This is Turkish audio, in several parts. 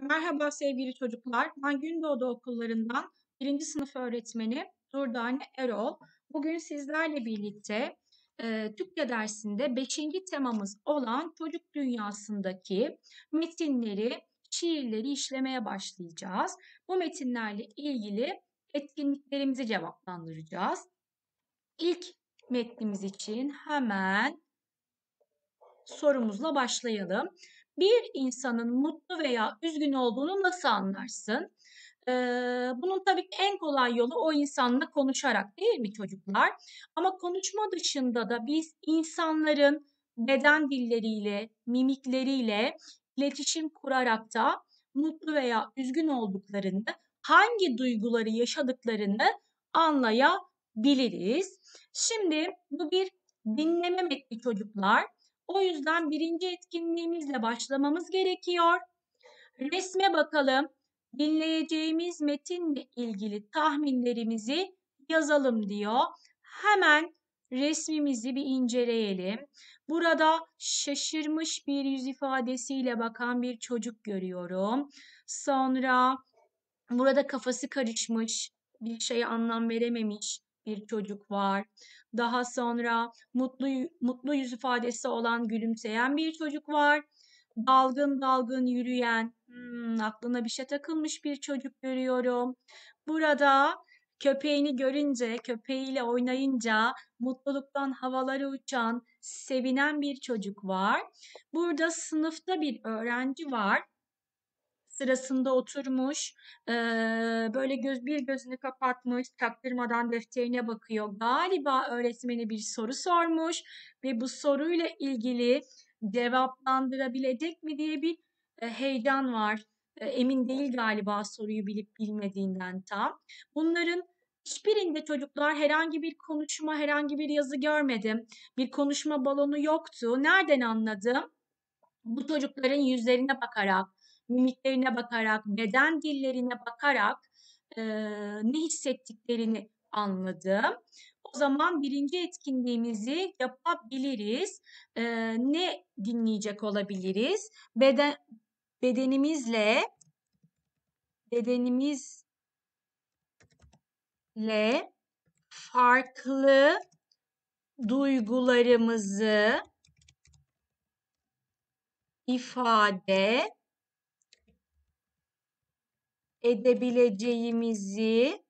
Merhaba sevgili çocuklar. Ben Gündoğdu okullarından 1. sınıf öğretmeni Durdane Erol. Bugün sizlerle birlikte e, Türkçe dersinde 5. temamız olan çocuk dünyasındaki metinleri, şiirleri işlemeye başlayacağız. Bu metinlerle ilgili etkinliklerimizi cevaplandıracağız. İlk metnimiz için hemen sorumuzla başlayalım. Bir insanın mutlu veya üzgün olduğunu nasıl anlarsın? Bunun tabii ki en kolay yolu o insanla konuşarak değil mi çocuklar? Ama konuşma dışında da biz insanların beden dilleriyle, mimikleriyle iletişim kurarak da mutlu veya üzgün olduklarını, hangi duyguları yaşadıklarını anlayabiliriz. Şimdi bu bir dinleme metni çocuklar. O yüzden birinci etkinliğimizle başlamamız gerekiyor. Resme bakalım. Dinleyeceğimiz metinle ilgili tahminlerimizi yazalım diyor. Hemen resmimizi bir inceleyelim. Burada şaşırmış bir yüz ifadesiyle bakan bir çocuk görüyorum. Sonra burada kafası karışmış, bir şeye anlam verememiş bir çocuk var. Daha sonra mutlu mutlu yüz ifadesi olan gülümseyen bir çocuk var. Dalgın dalgın yürüyen, hmm, aklına bir şey takılmış bir çocuk görüyorum. Burada köpeğini görünce, köpeğiyle oynayınca mutluluktan havalara uçan, sevinen bir çocuk var. Burada sınıfta bir öğrenci var sırasında oturmuş, e, böyle göz bir gözünü kapatmış, çaktırmadan defterine bakıyor. Galiba öğretmeni bir soru sormuş ve bu soruyla ilgili cevaplandırabilecek mi diye bir e, heyecan var. E, emin değil galiba soruyu bilip bilmediğinden tam. Bunların hiçbirinde çocuklar herhangi bir konuşma, herhangi bir yazı görmedim. Bir konuşma balonu yoktu. Nereden anladım? Bu çocukların yüzlerine bakarak, mimiklerine bakarak, beden dillerine bakarak e, ne hissettiklerini anladım. O zaman birinci etkinliğimizi yapabiliriz. E, ne dinleyecek olabiliriz? Beden bedenimizle bedenimizle farklı duygularımızı ifade edebileceğimizi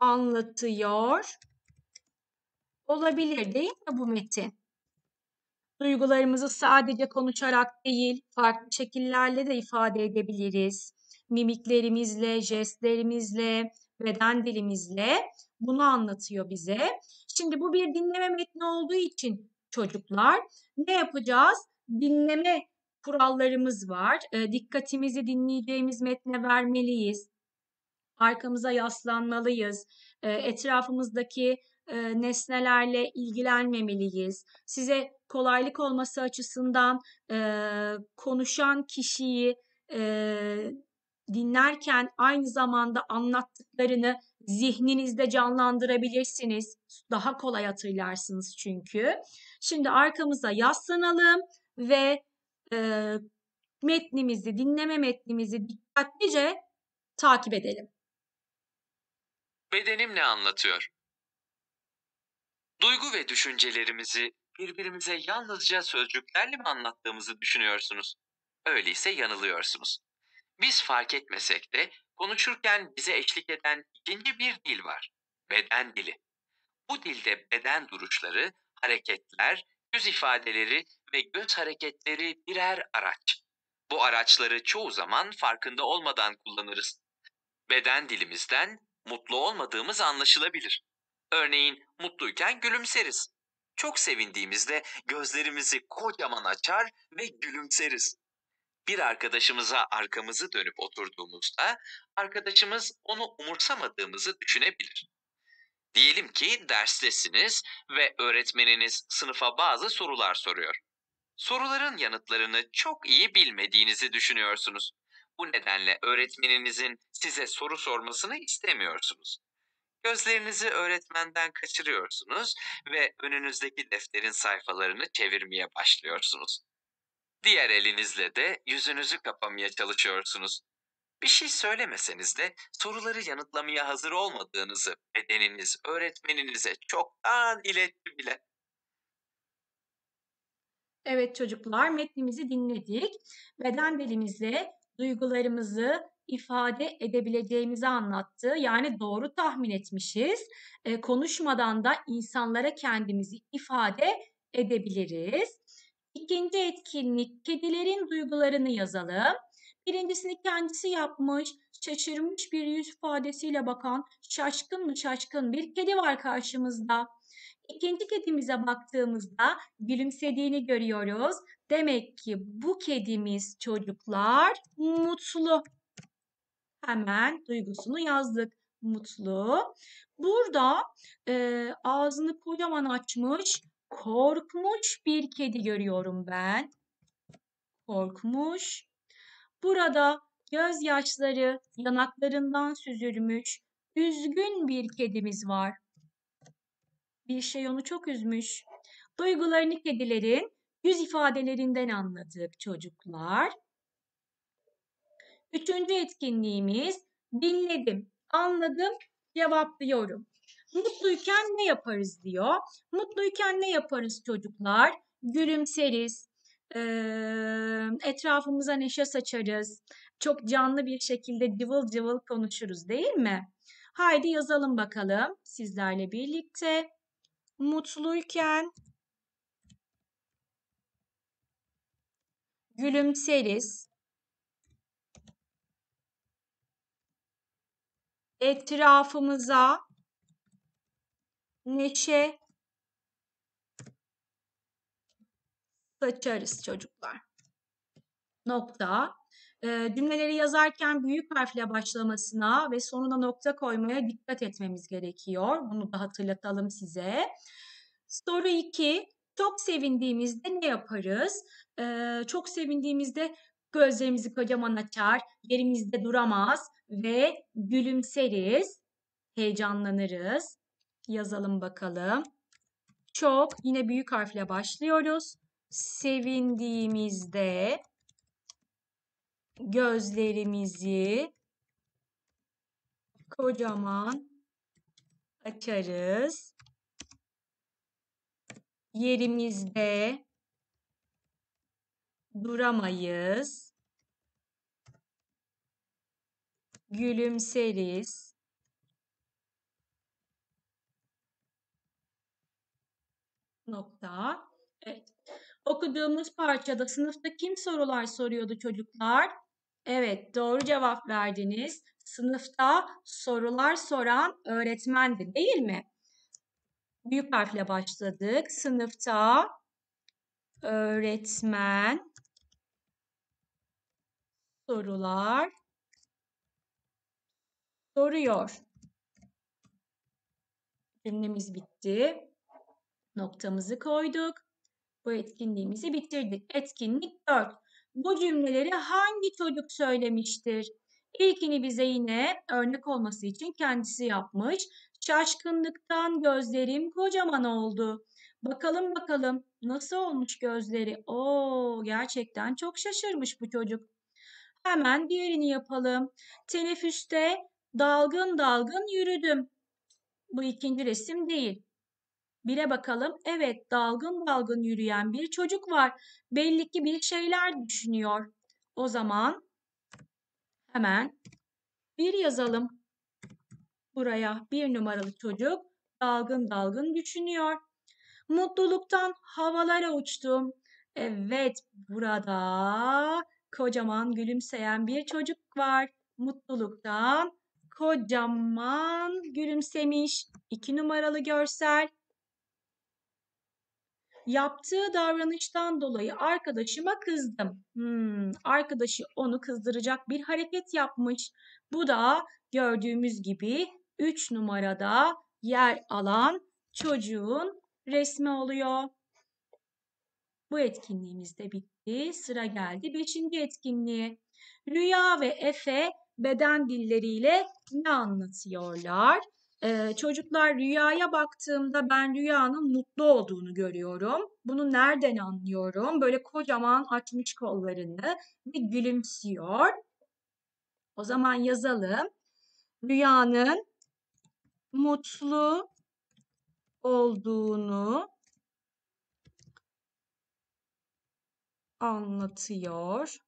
anlatıyor olabilir değil mi bu metin? Duygularımızı sadece konuşarak değil, farklı şekillerle de ifade edebiliriz. Mimiklerimizle, jestlerimizle, beden dilimizle bunu anlatıyor bize. Şimdi bu bir dinleme metni olduğu için çocuklar ne yapacağız? Dinleme kurallarımız var. E, dikkatimizi dinleyeceğimiz metne vermeliyiz. Arkamıza yaslanmalıyız. E, etrafımızdaki e, nesnelerle ilgilenmemeliyiz. Size kolaylık olması açısından e, konuşan kişiyi e, dinlerken aynı zamanda anlattıklarını zihninizde canlandırabilirsiniz. Daha kolay hatırlarsınız çünkü. Şimdi arkamıza yaslanalım ve e, metnimizi, dinleme metnimizi dikkatlice takip edelim. Bedenim ne anlatıyor? Duygu ve düşüncelerimizi birbirimize yalnızca sözcüklerle mi anlattığımızı düşünüyorsunuz? Öyleyse yanılıyorsunuz. Biz fark etmesek de konuşurken bize eşlik eden ikinci bir dil var. Beden dili. Bu dilde beden duruşları, hareketler, yüz ifadeleri ve göz hareketleri birer araç. Bu araçları çoğu zaman farkında olmadan kullanırız. Beden dilimizden mutlu olmadığımız anlaşılabilir. Örneğin mutluyken gülümseriz. Çok sevindiğimizde gözlerimizi kocaman açar ve gülümseriz. Bir arkadaşımıza arkamızı dönüp oturduğumuzda arkadaşımız onu umursamadığımızı düşünebilir. Diyelim ki derstesiniz ve öğretmeniniz sınıfa bazı sorular soruyor. Soruların yanıtlarını çok iyi bilmediğinizi düşünüyorsunuz. Bu nedenle öğretmeninizin size soru sormasını istemiyorsunuz. Gözlerinizi öğretmenden kaçırıyorsunuz ve önünüzdeki defterin sayfalarını çevirmeye başlıyorsunuz. Diğer elinizle de yüzünüzü kapamaya çalışıyorsunuz. Bir şey söylemeseniz de soruları yanıtlamaya hazır olmadığınızı bedeniniz öğretmeninize çoktan iletti bile. Evet çocuklar metnimizi dinledik. Beden dilimizle duygularımızı ifade edebileceğimizi anlattı. Yani doğru tahmin etmişiz. E, konuşmadan da insanlara kendimizi ifade edebiliriz. İkinci etkinlik kedilerin duygularını yazalım. Birincisini kendisi yapmış, şaşırmış bir yüz ifadesiyle bakan şaşkın mı şaşkın bir kedi var karşımızda. İkinci kedimize baktığımızda gülümsediğini görüyoruz. Demek ki bu kedimiz çocuklar mutlu. Hemen duygusunu yazdık. Mutlu. Burada e, ağzını kocaman açmış, korkmuş bir kedi görüyorum ben. Korkmuş. Burada gözyaşları yanaklarından süzülmüş, üzgün bir kedimiz var. Bir şey onu çok üzmüş. Duygularını kedilerin yüz ifadelerinden anladık çocuklar. Üçüncü etkinliğimiz dinledim, anladım, cevaplıyorum. Mutluyken ne yaparız diyor. Mutluyken ne yaparız çocuklar? Gülümseriz, etrafımıza neşe saçarız, çok canlı bir şekilde cıvıl cıvıl konuşuruz değil mi? Haydi yazalım bakalım sizlerle birlikte. Mutluyken gülümseriz. Etrafımıza neşe saçarız çocuklar. Nokta. E, cümleleri yazarken büyük harfle başlamasına ve sonuna nokta koymaya dikkat etmemiz gerekiyor. Bunu da hatırlatalım size. Soru 2. Çok sevindiğimizde ne yaparız? E, çok sevindiğimizde gözlerimizi kocaman açar, yerimizde duramaz ve gülümseriz, heyecanlanırız. Yazalım bakalım. Çok yine büyük harfle başlıyoruz sevindiğimizde gözlerimizi kocaman açarız. Yerimizde duramayız. Gülümseriz. Nokta. Okuduğumuz parçada sınıfta kim sorular soruyordu çocuklar? Evet, doğru cevap verdiniz. Sınıfta sorular soran öğretmendi, değil mi? Büyük harfle başladık. Sınıfta öğretmen sorular soruyor. Cümlemiz bitti. Noktamızı koyduk. Bu etkinliğimizi bitirdik. Etkinlik 4. Bu cümleleri hangi çocuk söylemiştir? İlkini bize yine örnek olması için kendisi yapmış. Şaşkınlıktan gözlerim kocaman oldu. Bakalım bakalım nasıl olmuş gözleri? Oo gerçekten çok şaşırmış bu çocuk. Hemen diğerini yapalım. Teneffüste dalgın dalgın yürüdüm. Bu ikinci resim değil. Bire bakalım. Evet, dalgın dalgın yürüyen bir çocuk var. Belli ki bir şeyler düşünüyor. O zaman hemen bir yazalım. Buraya bir numaralı çocuk dalgın dalgın düşünüyor. Mutluluktan havalara uçtum. Evet, burada kocaman gülümseyen bir çocuk var. Mutluluktan kocaman gülümsemiş. İki numaralı görsel. Yaptığı davranıştan dolayı arkadaşıma kızdım. Hmm, arkadaşı onu kızdıracak bir hareket yapmış. Bu da gördüğümüz gibi 3 numarada yer alan çocuğun resmi oluyor. Bu etkinliğimiz de bitti. Sıra geldi 5. etkinliğe. Rüya ve Efe beden dilleriyle ne anlatıyorlar? Ee, çocuklar rüyaya baktığımda ben rüyanın mutlu olduğunu görüyorum. Bunu nereden anlıyorum? Böyle kocaman açmış kollarını ve gülümsüyor. O zaman yazalım. Rüyanın mutlu olduğunu anlatıyor.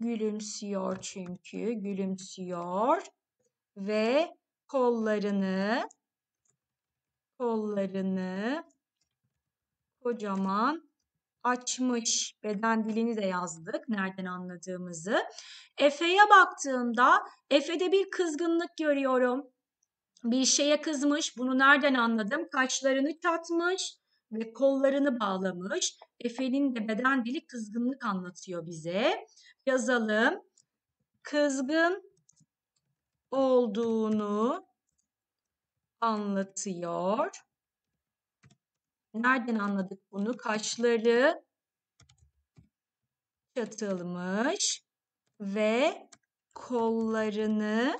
Gülümsüyor çünkü, gülümsüyor ve kollarını kollarını kocaman açmış. Beden dilini de yazdık nereden anladığımızı. Efe'ye baktığımda Efe'de bir kızgınlık görüyorum. Bir şeye kızmış. Bunu nereden anladım? Kaşlarını çatmış ve kollarını bağlamış. Efe'nin de beden dili kızgınlık anlatıyor bize. Yazalım. Kızgın olduğunu anlatıyor. Nereden anladık bunu? Kaşları çatılmış ve kollarını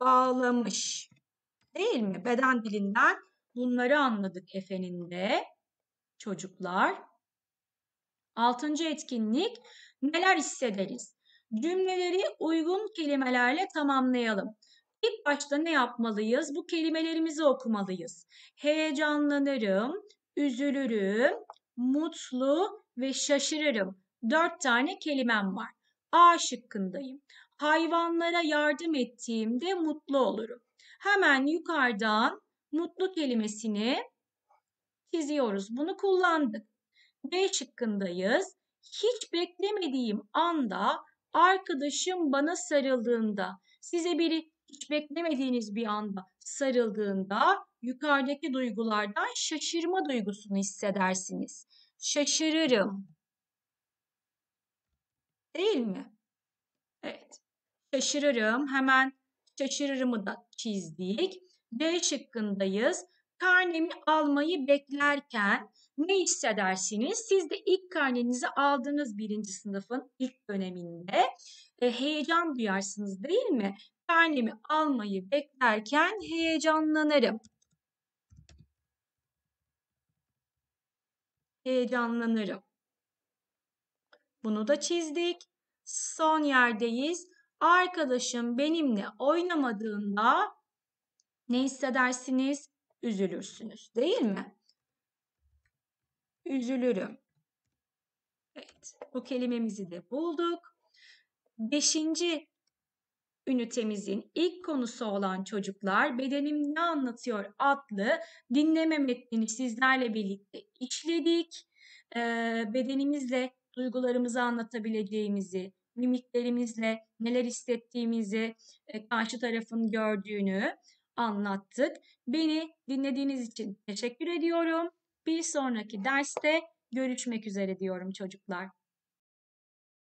bağlamış. Değil mi? Beden dilinden bunları anladık Efe'nin de çocuklar. Altıncı etkinlik neler hissederiz? Cümleleri uygun kelimelerle tamamlayalım. İlk başta ne yapmalıyız? Bu kelimelerimizi okumalıyız. Heyecanlanırım, üzülürüm, mutlu ve şaşırırım. Dört tane kelimem var. A şıkkındayım. Hayvanlara yardım ettiğimde mutlu olurum. Hemen yukarıdan mutlu kelimesini çiziyoruz. Bunu kullandık. B şıkkındayız. Hiç beklemediğim anda arkadaşım bana sarıldığında, size biri hiç beklemediğiniz bir anda sarıldığında yukarıdaki duygulardan şaşırma duygusunu hissedersiniz. Şaşırırım. Değil mi? Evet. Şaşırırım. Hemen şaşırırımı da çizdik. D şıkkındayız. Karnemi almayı beklerken ne hissedersiniz? Siz de ilk karnenizi aldınız birinci sınıfın ilk döneminde. E, heyecan duyarsınız değil mi? Karnemi almayı beklerken heyecanlanırım. Heyecanlanırım. Bunu da çizdik. Son yerdeyiz. Arkadaşım benimle oynamadığında ne hissedersiniz? Üzülürsünüz, değil mi? Üzülürüm. Evet, bu kelimemizi de bulduk. Beşinci ünitemizin ilk konusu olan çocuklar Bedenim Ne Anlatıyor adlı dinleme metnini sizlerle birlikte işledik. Ee, bedenimizle duygularımızı anlatabileceğimizi, mimiklerimizle neler hissettiğimizi, e, karşı tarafın gördüğünü anlattık. Beni dinlediğiniz için teşekkür ediyorum. Bir sonraki derste görüşmek üzere diyorum çocuklar.